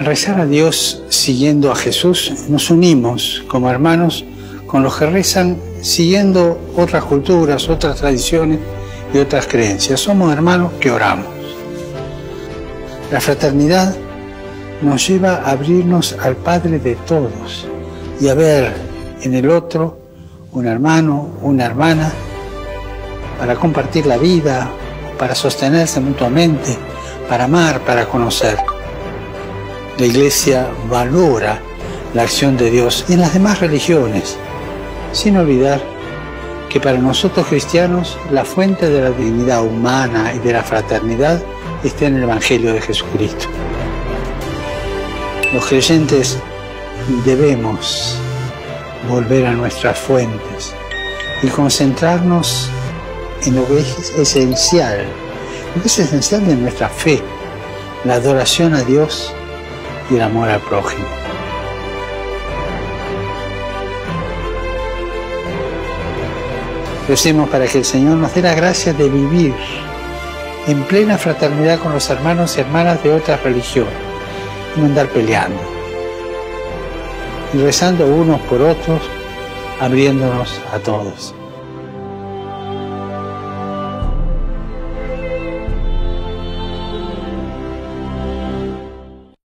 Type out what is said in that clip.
rezar a Dios siguiendo a Jesús, nos unimos como hermanos con los que rezan siguiendo otras culturas, otras tradiciones y otras creencias. Somos hermanos que oramos. La fraternidad nos lleva a abrirnos al Padre de todos y a ver en el otro un hermano, una hermana, para compartir la vida, para sostenerse mutuamente, para amar, para conocer. La Iglesia valora la acción de Dios en las demás religiones, sin olvidar que para nosotros cristianos la fuente de la dignidad humana y de la fraternidad está en el Evangelio de Jesucristo. Los creyentes debemos volver a nuestras fuentes y concentrarnos en lo que es esencial, lo que es esencial de nuestra fe, la adoración a Dios y el amor al prójimo. Recemos para que el Señor nos dé la gracia de vivir en plena fraternidad con los hermanos y hermanas de otras religiones y no andar peleando. Y rezando unos por otros, abriéndonos a todos.